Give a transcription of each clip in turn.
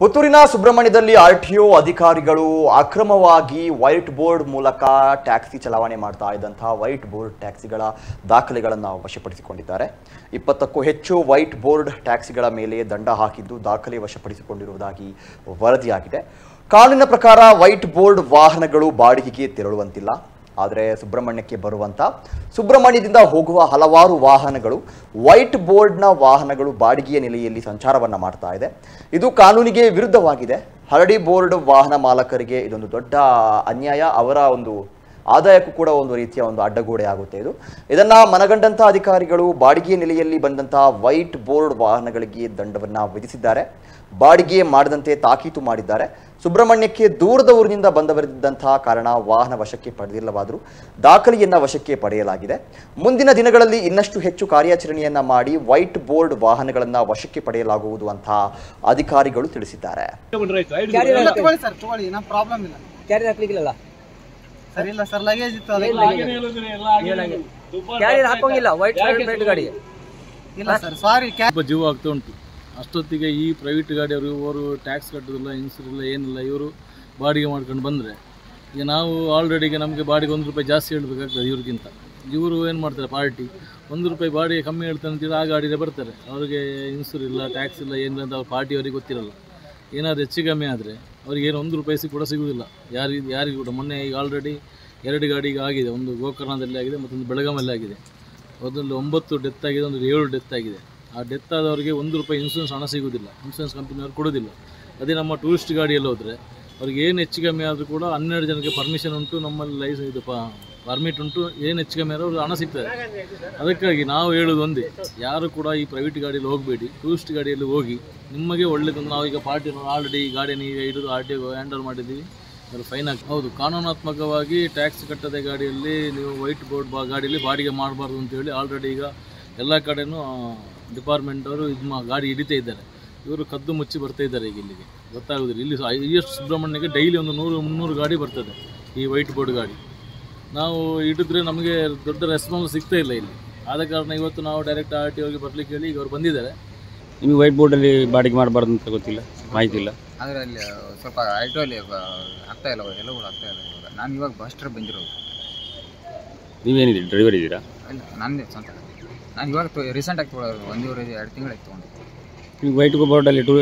ಪುತ್ತೂರಿನ ಸುಬ್ರಹ್ಮಣ್ಯದಲ್ಲಿ ಆರ್ಟಿಒ ಅಧಿಕಾರಿಗಳು ಅಕ್ರಮವಾಗಿ ವೈಟ್ ಬೋರ್ಡ್ ಮೂಲಕ ಟ್ಯಾಕ್ಸಿ ಚಲಾವಣೆ ಮಾಡ್ತಾ ಇದ್ದಂತಹ ವೈಟ್ ಬೋರ್ಡ್ ಟ್ಯಾಕ್ಸಿಗಳ ದಾಖಲೆಗಳನ್ನು ವಶಪಡಿಸಿಕೊಂಡಿದ್ದಾರೆ. ಇಪ್ಪತ್ತಕ್ಕೂ ಹೆಚ್ಚು ವೈಟ್ ಬೋರ್ಡ್ ಟ್ಯಾಕ್ಸಿಗಳ ಮೇಲೆ ದಂಡ ಹಾಕಿದ್ದು ದಾಖಲೆ ವಶಪಡಿಸಿಕೊಂಡಿರುವುದಾಗಿ ವರದಿಯಾಗಿದೆ. ಕಾನೂನಿನ ಪ್ರಕಾರ ವೈಟ್ ಬೋರ್ಡ್ ವಾಹನಗಳು ಬಾಡಿಗೆಗೆ ತೆರಳುವಂತಿಲ್ಲ. ಆದರೆ ಸುಬ್ರಹ್ಮಣ್ಯಕ್ಕೆ ಬರುವಂಥ ಸುಬ್ರಹ್ಮಣ್ಯದಿಂದ ಹೋಗುವ ಹಲವಾರು ವಾಹನಗಳು ವೈಟ್ ಬೋರ್ಡ್ನ ವಾಹನಗಳು ಬಾಡಿಗೆಯ ನೆಲೆಯಲ್ಲಿ ಸಂಚಾರವನ್ನು ಮಾಡ್ತಾ ಇದೆ. ಇದು ಕಾನೂನಿಗೆ ವಿರುದ್ಧವಾಗಿದೆ. ಹರಡಿ ಬೋರ್ಡ್ ವಾಹನ ಮಾಲಕರಿಗೆ ಇದೊಂದು ದೊಡ್ಡ ಅನ್ಯಾಯ. ಅವರ ಒಂದು ಆದಾಯಕ್ಕೂ ಕೂಡ ಒಂದು ರೀತಿಯ ಒಂದು ಅಡ್ಡಗೋಡೆ ಆಗುತ್ತೆ ಇದು. ಇದನ್ನ ಮನಗಂಡಂತ ಅಧಿಕಾರಿಗಳು ಬಾಡಿಗೆ ನೆಲೆಯಲ್ಲಿ ಬಂದಂತಹ ವೈಟ್ ಬೋರ್ಡ್ ವಾಹನಗಳಿಗೆ ದಂಡವನ್ನ ವಿಧಿಸಿದ್ದಾರೆ. ಬಾಡಿಗೆ ಮಾಡದಂತೆ ತಾಕೀತು ಮಾಡಿದ್ದಾರೆ. ಸುಬ್ರಹ್ಮಣ್ಯಕ್ಕೆ ದೂರದ ಊರಿನಿಂದ ಬಂದವರಿದ್ದಂತಹ ಕಾರಣ ವಾಹನ ವಶಕ್ಕೆ ಪಡೆದಿಲ್ಲವಾದರೂ ದಾಖಲೆಯನ್ನ ವಶಕ್ಕೆ ಪಡೆಯಲಾಗಿದೆ. ಮುಂದಿನ ದಿನಗಳಲ್ಲಿ ಇನ್ನಷ್ಟು ಹೆಚ್ಚು ಕಾರ್ಯಾಚರಣೆಯನ್ನ ಮಾಡಿ ವೈಟ್ ಬೋರ್ಡ್ ವಾಹನಗಳನ್ನ ವಶಕ್ಕೆ ಪಡೆಯಲಾಗುವುದು ಅಂತ ಅಧಿಕಾರಿಗಳು ತಿಳಿಸಿದ್ದಾರೆ. ಸರ್ ಇಲ್ಲ ಸರ್ ಲಗೇಜ್ ಇತ್ತು ಅದಕ್ಕೆ ಹಾಕೋಂಗಿಲ್ಲ ವೈಟ್ ವೈಟ್ ಗಾಡಿ. ಇಲ್ಲ ಸರ್ ಸಾರಿ ಕ್ಯಾ ತುಂಬ ಜೀವ ಆಗ್ತಾ ಉಂಟು. ಅಷ್ಟೊತ್ತಿಗೆ ಈ ಪ್ರೈವೇಟ್ ಗಾಡಿಯವರು ಇವರು ಟ್ಯಾಕ್ಸ್ ಕಟ್ಟೋದಿಲ್ಲ ಇನ್ಸೂರಿಲ್ಲ ಏನಿಲ್ಲ ಇವರು ಬಾಡಿಗೆ ಮಾಡ್ಕೊಂಡು ಬಂದರೆ. ಈಗ ನಾವು ಆಲ್ರೆಡಿಗೆ ಈಗ ನಮಗೆ ಬಾಡಿಗೆ ಒಂದು ರೂಪಾಯಿ ಜಾಸ್ತಿ ಹೇಳಬೇಕಾಗ್ತದೆ ಇವ್ರಿಗಿಂತ. ಇವರು ಏನು ಮಾಡ್ತಾರೆ ಪಾರ್ಟಿ ಒಂದು ರೂಪಾಯಿ ಬಾಡಿಗೆ ಕಮ್ಮಿ ಹೇಳ್ತಾರೆ ಅಂತೇಳಿ ಆ ಗಾಡಿಗೆ ಬರ್ತಾರೆ. ಅವ್ರಿಗೆ ಇನ್ಸೂರ್ ಇಲ್ಲ ಟ್ಯಾಕ್ಸ್ ಇಲ್ಲ ಏನಿಲ್ಲ ಅಂತ ಅವ್ರ ಪಾರ್ಟಿಯವರಿಗೆ ಗೊತ್ತಿರಲ್ಲ. ಏನಾದರೂ ಹೆಚ್ಚು ಕಮ್ಮಿ ಆದರೆ ಅವ್ರಿಗೆ ಏನು ಒಂದು ರೂಪಾಯಿ ಕೂಡ ಸಿಗುವುದಿಲ್ಲ. ಯಾರಿಗೆ ಯಾರಿಗೂ ಕೂಡ. ಮೊನ್ನೆ ಈಗ ಆಲ್ರೆಡಿ ಎರಡು ಗಾಡಿ ಈಗ ಆಗಿದೆ. ಒಂದು ಗೋಕರ್ಣದಲ್ಲಿ ಆಗಿದೆ ಮತ್ತೊಂದು ಬೆಳಗಾಮಲ್ಲಿ ಆಗಿದೆ. ಅದರಲ್ಲಿ ಒಂಬತ್ತು ಡೆತ್ ಆಗಿದೆ, ಒಂದು ಏಳು ಡೆತ್ ಆಗಿದೆ. ಆ ಡೆತ್ ಆದವರಿಗೆ ಒಂದು ರೂಪಾಯಿ ಇನ್ಸೂರೆನ್ಸ್ ಹಣ ಸಿಗುವುದಿಲ್ಲ. ಇನ್ಸೂರೆನ್ಸ್ ಕಂಪ್ನಿಯವ್ರು ಕೊಡೋದಿಲ್ಲ ಅದೇ ನಮ್ಮ ಟೂರಿಸ್ಟ್ ಗಾಡಿಯಲ್ಲಿ ಹೋದರೆ ಅವ್ರಿಗೆ ಏನು ಹೆಚ್ಚು ಕಮ್ಮಿ ಆದರೂ ಕೂಡ ಹನ್ನೆರಡು ಜನಕ್ಕೆ ಪರ್ಮಿಷನ್ ಉಂಟು. ನಮ್ಮಲ್ಲಿ ಲೈಸ್ ಇದು ಪರ್ಮಿಟ್ ಉಂಟು, ಏನು ಹೆಚ್ಚು ಕಮ್ಮಿ ಅವರು ಹಣ ಸಿಗ್ತದೆ. ಅದಕ್ಕಾಗಿ ನಾವು ಹೇಳೋದು ಒಂದೇ, ಯಾರು ಕೂಡ ಈ ಪ್ರೈವೇಟ್ ಗಾಡಿಯಲ್ಲಿ ಹೋಗಬೇಡಿ ಟೂರಿಸ್ಟ್ ಗಾಡಿಯಲ್ಲಿ ಹೋಗಿ, ನಿಮಗೆ ಒಳ್ಳೆಯದಂದು ನಾವು ಈಗ ಪಾರ್ಟಿ ಆಲ್ರೆಡಿ ಈ ಗಾಡಿಯನ್ನು ಈಗ ಹಿಡಿದು ಆರ್ ಟಿ ಹ್ಯಾಂಡಲ್ ಮಾಡಿದ್ದೀವಿ ಫೈನ್ ಆಗಿ ಹೌದು, ಕಾನೂನಾತ್ಮಕವಾಗಿ ಟ್ಯಾಕ್ಸ್ ಕಟ್ಟದ ಗಾಡಿಯಲ್ಲಿ, ನೀವು ವೈಟ್ ಬೋರ್ಡ್ ಬಾ ಗಾಡಿಯಲ್ಲಿ ಬಾಡಿಗೆ ಮಾಡಬಾರ್ದು ಅಂತೇಳಿ ಆಲ್ರೆಡಿ ಈಗ ಎಲ್ಲ ಕಡೆಯೂ ಡಿಪಾರ್ಟ್ಮೆಂಟ್ ಅವರು ಇದು ಮಾ ಗಾಡಿ ಹಿಡಿತಾ ಇದ್ದಾರೆ. ಇವರು ಕದ್ದು ಮುಚ್ಚಿ ಬರ್ತಾ ಇದ್ದಾರೆ ಈಗ ಇಲ್ಲಿಗೆ. ಗೊತ್ತಾಗೋದಿಲ್ಲ. ಇಲ್ಲಿ ಐ ಎಸ್ ಸುಬ್ರಹ್ಮಣ್ಯಕ್ಕೆ ಡೈಲಿ ಒಂದು ನೂರು, ಮುನ್ನೂರು ಗಾಡಿ ಬರ್ತದೆ, ಈ ವೈಟ್ ಬೋರ್ಡ್ ಗಾಡಿ. ನಾವು ಹಿಡಿದ್ರೆ ನಮಗೆ ದೊಡ್ಡ ರೆಸ್ಪಾನ್ಸ್ ಸಿಗ್ತಾ ಇಲ್ಲ ಇಲ್ಲಿ. ಆದ ಕಾರಣ ಇವತ್ತು ನಾವು ಡೈರೆಕ್ಟ್ ಆರ್ ಟಿ ಹೋಗಿ ಬರ್ಲಿಕ್ಕೆ ಹೇಳಿ ಈಗ ಅವ್ರು ಬಂದಿದ್ದಾರೆ. ನಿಮಗೆ ವೈಟ್ ಬೋರ್ಡಲ್ಲಿ ಬಾಡಿಗೆ ಮಾಡಬಾರ್ದು ಅಂತ ಗೊತ್ತಿಲ್ಲ ಮಾಹಿತಿ ಇಲ್ಲ. ಆದರೆ ಅಲ್ಲಿ ಸ್ವಲ್ಪ ಆಟೋಲ್ಲಿ ಆಗ್ತಾ ಇಲ್ಲ ಎಲ್ಲ ಕೂಡ ಆಗ್ತಾ ಇಲ್ಲ ಇವಾಗ. ನಾನು ಇವಾಗ ಬಸ್ ಟ್ರಿಪ್ ಬಂದಿರೋದು. ನೀವೇನಿದ್ದೀರಿ ಡ್ರೈವರ್ ಇದ್ದೀರಾ? ಇಲ್ಲ ನಾನೇ ಸ್ವಂತ. ನಾನು ಇವಾಗ ರೀಸೆಂಟಾಗಿ ತೊಗೊಳೋದು ಒಂದೂವರೆ ಎರಡು ತಿಂಗಳಾಗಿ ತೊಗೊಂಡು. ನಿಮಗೆ ವೈಟ್ ಬೋರ್ಡಲ್ಲಿ ಟೂ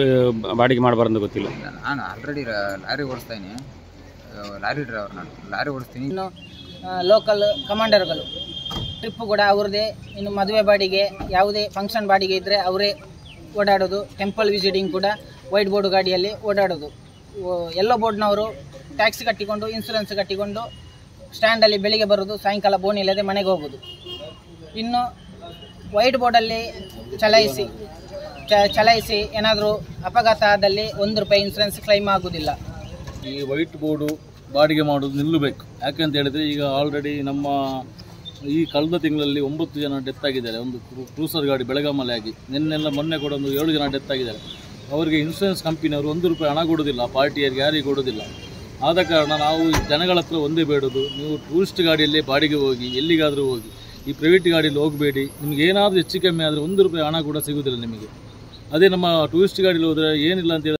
ಬಾಡಿಗೆ ಮಾಡಬಾರ್ದು ಅಂತ ಗೊತ್ತಿಲ್ಲ. ನಾನು ಆಲ್ರೆಡಿ ಲಾರಿ ಓಡಿಸ್ತಾ ಇದ್ದೀನಿ. ಲಾರಿ ಡ್ರೈವರ್ ನಾನು ಲಾರಿ ಓಡಿಸ್ತೀನಿ. ಇನ್ನು ಲೋಕಲ್ ಕಮಾಂಡರ್ಗಳು ಟ್ರಿಪ್ಪು ಕೂಡ ಅವ್ರದ್ದೇ. ಇನ್ನು ಮದುವೆ ಬಾಡಿಗೆ, ಯಾವುದೇ ಫಂಕ್ಷನ್ ಬಾಡಿಗೆ ಇದ್ದರೆ ಅವರೇ ಓಡಾಡೋದು. ಟೆಂಪಲ್ ವಿಸಿಟಿಂಗ್ ಕೂಡ ವೈಟ್ ಬೋರ್ಡ್ ಗಾಡಿಯಲ್ಲಿ ಓಡಾಡೋದು. ಎಲ್ಲೋ ಬೋರ್ಡ್ನವರು ಟ್ಯಾಕ್ಸಿ ಕಟ್ಟಿಕೊಂಡು ಇನ್ಸೂರೆನ್ಸ್ ಕಟ್ಟಿಕೊಂಡು ಸ್ಟ್ಯಾಂಡಲ್ಲಿ ಬೆಳಿಗ್ಗೆ ಬರೋದು, ಸಾಯಂಕಾಲ ಬೋನಿ ಇಲ್ಲದೆ ಮನೆಗೆ ಹೋಗೋದು. ಇನ್ನು ವೈಟ್ ಬೋರ್ಡಲ್ಲಿ ಚಲಾಯಿಸಿ ಚಲಾಯಿಸಿ ಏನಾದರೂ ಅಪಘಾತ ಆದಲ್ಲಿ ಒಂದು ರೂಪಾಯಿ ಇನ್ಸೂರೆನ್ಸ್ ಕ್ಲೈಮ್ ಆಗೋದಿಲ್ಲ. ಈ ವೈಟ್ ಬೋರ್ಡು ಬಾಡಿಗೆ ಮಾಡೋದು ನಿಲ್ಲಬೇಕು. ಯಾಕೆಂತ ಹೇಳಿದರೆ ಈಗ ಆಲ್ರೆಡಿ ನಮ್ಮ ಈ ಕಳೆದ ತಿಂಗಳಲ್ಲಿ ಒಂಬತ್ತು ಜನ ಡೆತ್ ಆಗಿದ್ದಾರೆ. ಒಂದು ಕ್ರೂ- ಕ್ರೂಸರ್ ಗಾಡಿ ಬೆಳಗಾಮಲೆ ಆಗಿ. ನಿನ್ನೆಲ್ಲ ಮೊನ್ನೆ ಕೂಡ ಒಂದು ಏಳು ಜನ ಡೆತ್ ಆಗಿದ್ದಾರೆ. ಅವರಿಗೆ ಇನ್ಸೂರೆನ್ಸ್ ಕಂಪನಿಯವರು ಒಂದು ರೂಪಾಯಿ ಹಣ ಕೊಡೋದಿಲ್ಲ. ಪಾರ್ಟಿಯರಿಗೆ ಯಾರಿಗೆ ಕೊಡೋದಿಲ್ಲ. ಆದ ಕಾರಣ ನಾವು ಜನಗಳ ಹತ್ರ ಒಂದೇ ಬೇಡೋದು. ನೀವು ಟೂರಿಸ್ಟ್ ಗಾಡಿಯಲ್ಲೇ ಬಾಡಿಗೆ ಹೋಗಿ, ಎಲ್ಲಿಗಾದರೂ ಹೋಗಿ, ಈ ಪ್ರೈವೇಟ್ ಗಾಡಿಯಲ್ಲಿ ಹೋಗಬೇಡಿ. ನಿಮ್ಗೆ ಏನಾದರೂ ಹೆಚ್ಚು ಕಮ್ಮಿ ಆದರೆ ಒಂದು ರೂಪಾಯಿ ಹಣ ಕೂಡ ಸಿಗೋದಿಲ್ಲ ನಿಮಗೆ. ಅದೇ ನಮ್ಮ ಟೂರಿಸ್ಟ್ ಗಾಡಿಯಲ್ಲಿ ಹೋದರೆ ಏನಿಲ್ಲ ಅಂತ ಹೇಳಿದ್ರೆ